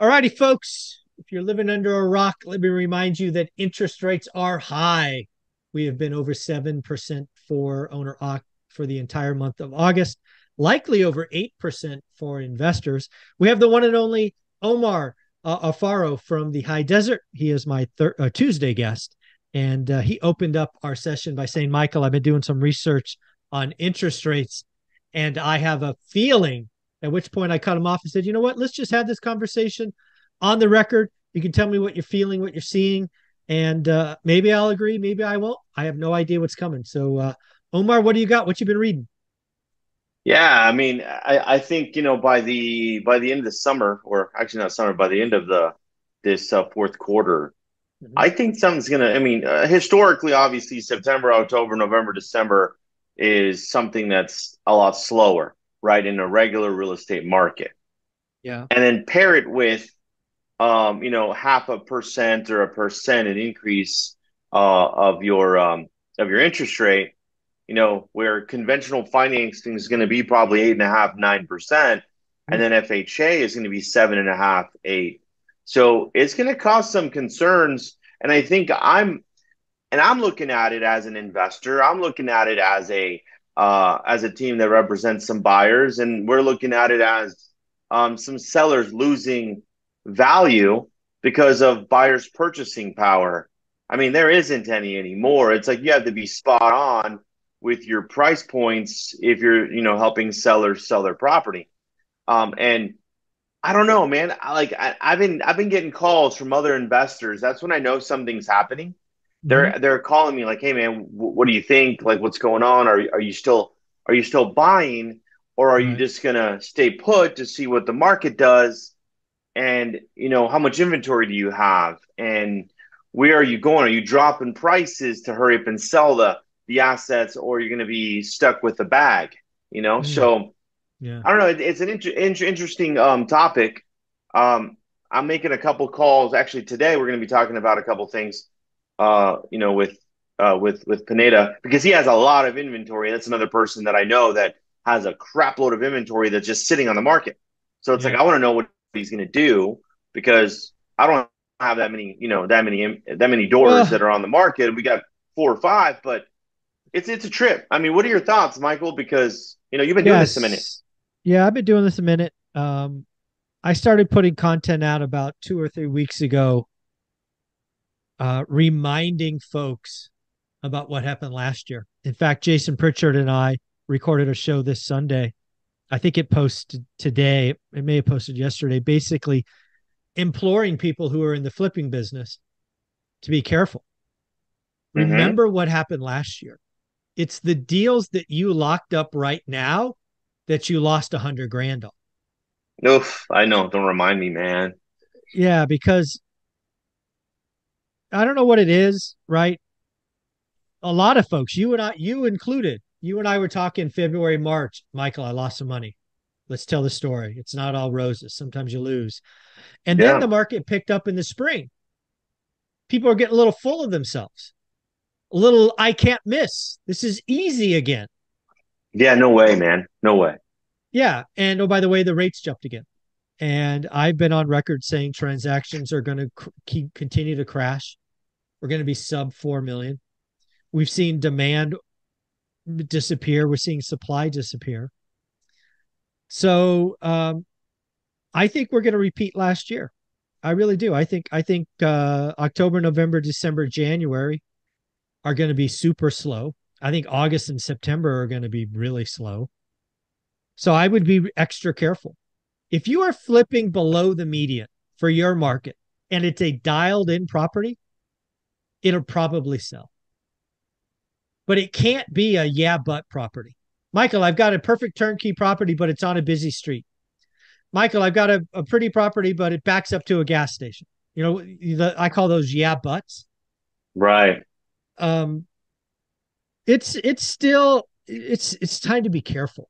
All righty, folks. If you're living under a rock, let me remind you that interest rates are high. We have been over 7% for owner occ for the entire month of August, likely over 8% for investors. We have the one and only Omar uh, Afaro from the High Desert. He is my thir- uh, Tuesday guest. And uh, he opened up our session by saying, Michael, I've been doing some research on interest rates, and I have a feeling. At which point I cut him off and said, you know what? Let's just have this conversation on the record. You can tell me what you're feeling, what you're seeing, and uh, maybe I'll agree, maybe I won't. I have no idea what's coming. So, uh, Omar, what do you got? What you been reading? Yeah, I mean, I, I think you know by the by the end of the summer, or actually not summer, by the end of the this uh, fourth quarter, mm-hmm. I think something's gonna. I mean, uh, historically, obviously, September, October, November, December is something that's a lot slower, right, in a regular real estate market. Yeah, and then pair it with, um, you know, half a percent or a percent an increase uh, of your um, of your interest rate you know, where conventional financing is going to be probably eight and a half, nine percent, and then FHA is going to be seven and a half, eight. So it's going to cause some concerns. And I think I'm, and I'm looking at it as an investor. I'm looking at it as a uh, as a team that represents some buyers, and we're looking at it as um, some sellers losing value because of buyers' purchasing power. I mean, there isn't any anymore. It's like you have to be spot on with your price points if you're you know helping sellers sell their property um, and i don't know man I, like I, have been i've been getting calls from other investors that's when i know something's happening. They're they're calling me like hey man what do you think? Like what's going on? Are, are you still are you still buying? Or are you just gonna stay put to see what the market does? And you know how much inventory do you have? And where are you going? Are you dropping prices to hurry up and sell the the assets or you're going to be stuck with the bag, you know? So yeah. I don't know. It, it's an inter- inter- interesting um, topic. Um, I'm making a couple calls. Actually today. We're going to be talking about a couple things, uh, you know, with, uh, with, with Pineda because he has a lot of inventory. That's another person that I know that has a crap load of inventory that's just sitting on the market. So it's yeah. like, I want to know what he's going to do because I don't have that many, you know, that many, that many doors uh, that are on the market. We got four or five, but it's it's a trip. I mean, what are your thoughts, Michael? Because you know you've been yes. doing this a minute. Yeah, I've been doing this a minute. Um, I started putting content out about two or three weeks ago, uh, reminding folks about what happened last year. In fact, Jason Pritchard and I recorded a show this Sunday. I think it posted today. It may have posted yesterday. Basically, imploring people who are in the flipping business to be careful. Mm-hmm. Remember what happened last year. It's the deals that you locked up right now that you lost a hundred grand on. Oof, I know. Don't remind me, man. Yeah, because I don't know what it is, right? A lot of folks, you and I, you included, you and I were talking February, March. Michael, I lost some money. Let's tell the story. It's not all roses. Sometimes you lose. And yeah. then the market picked up in the spring. People are getting a little full of themselves a little I can't miss. This is easy again. Yeah, no way, man. No way. Yeah. And oh, by the way, the rates jumped again. And I've been on record saying transactions are going to keep continue to crash. We're going to be sub 4 million. We've seen demand disappear. We're seeing supply disappear. So um, I think we're going to repeat last year. I really do. I think I think uh, October, November, December, January are going to be super slow. I think August and September are going to be really slow. So I would be extra careful. If you are flipping below the median for your market and it's a dialed in property, it'll probably sell. But it can't be a yeah, but property. Michael, I've got a perfect turnkey property, but it's on a busy street. Michael, I've got a, a pretty property, but it backs up to a gas station. You know, the, I call those yeah, buts. Right um, it's it's still it's it's time to be careful.